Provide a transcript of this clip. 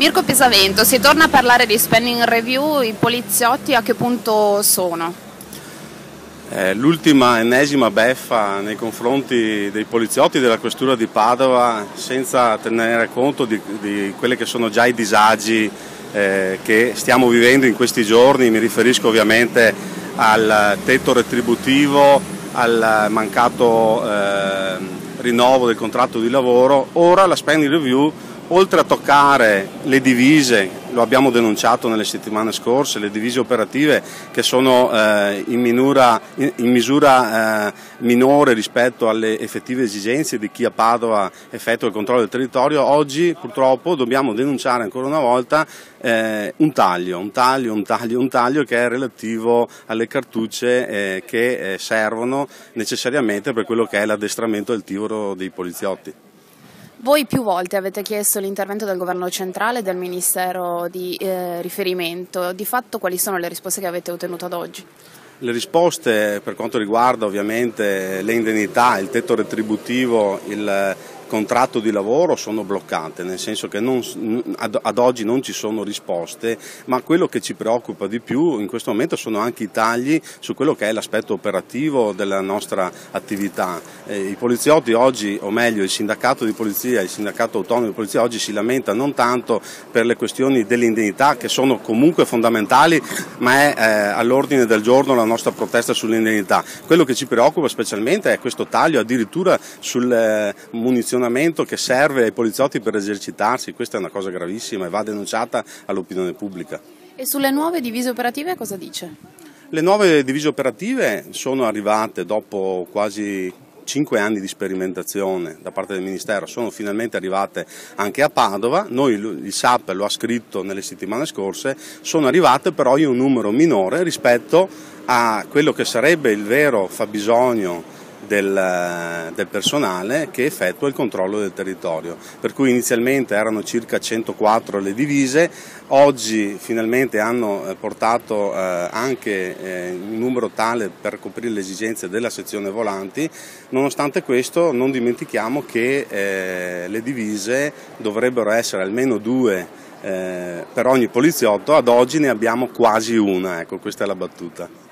Mirko Pesavento, si torna a parlare di spending review, i poliziotti a che punto sono? Eh, l'ultima ennesima beffa nei confronti dei poliziotti della questura di Padova senza tenere conto di, di quelli che sono già i disagi eh, che stiamo vivendo in questi giorni, mi riferisco ovviamente al tetto retributivo, al mancato eh, rinnovo del contratto di lavoro, ora la spending review oltre a toccare le divise, lo abbiamo denunciato nelle settimane scorse, le divise operative che sono eh, in, minura, in, in, misura eh, minore rispetto alle effettive esigenze di chi a Padova effettua il controllo del territorio, oggi purtroppo dobbiamo denunciare ancora una volta eh, un taglio, un taglio, un taglio, un taglio che è relativo alle cartucce eh, che eh, servono necessariamente per quello che è l'addestramento del tiro dei poliziotti. Voi più volte avete chiesto l'intervento del governo centrale e del ministero di eh, riferimento, di fatto quali sono le risposte che avete ottenuto ad oggi? Le risposte per quanto riguarda ovviamente le indennità, il tetto retributivo, il contratto di lavoro sono bloccate, nel senso che non, ad, oggi non ci sono risposte, ma quello che ci preoccupa di più in questo momento sono anche i tagli su quello che è l'aspetto operativo della nostra attività. Eh, I poliziotti oggi, o meglio il sindacato di polizia, il sindacato autonomo di polizia oggi si lamenta non tanto per le questioni dell'indennità che sono comunque fondamentali, ma è eh, all'ordine del giorno la nostra protesta sull'indennità. Quello che ci preoccupa specialmente è questo taglio addirittura sulle eh, funzionamento che serve ai poliziotti per esercitarsi, questa è una cosa gravissima e va denunciata all'opinione pubblica. E sulle nuove divise operative cosa dice? Le nuove divise operative sono arrivate dopo quasi cinque anni di sperimentazione da parte del Ministero sono finalmente arrivate anche a Padova, noi il SAP lo ha scritto nelle settimane scorse, sono arrivate però in un numero minore rispetto a quello che sarebbe il vero fabbisogno del, del, personale che effettua il controllo del territorio, per cui inizialmente erano circa 104 le divise, oggi finalmente hanno eh, portato eh, anche eh, un numero tale per coprire le esigenze della sezione volanti, nonostante questo non dimentichiamo che eh, le divise dovrebbero essere almeno due eh, per ogni poliziotto, ad oggi ne abbiamo quasi una, ecco questa è la battuta.